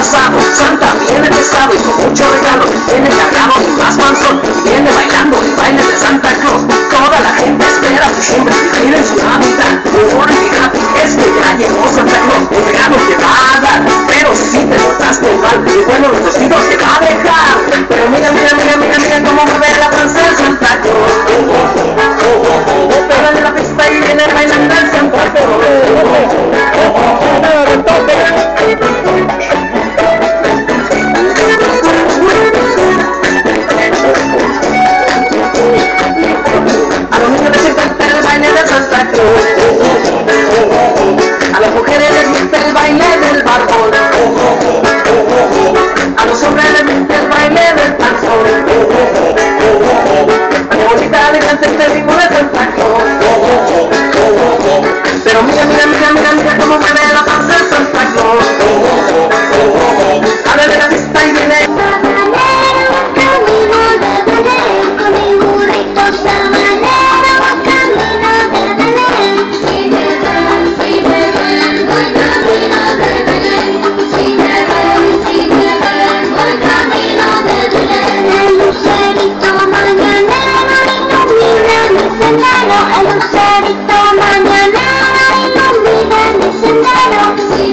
pasado Santa viene en estado y con mucho regalo Viene cargado y más panzón Viene bailando el baile de Santa Claus. Toda la gente espera a sus hombres vivir en su hábitat. Humor y happy es que ya llegó Santa Claus Un regalo te va a dar. Pero si te portaste mal Y bueno, los vestidos te va a dejar. Pero mira, mira, mira, mira, mira cómo mueve la panza Santa Claus. Santo. あの二人と間に合わないの見が盗んだの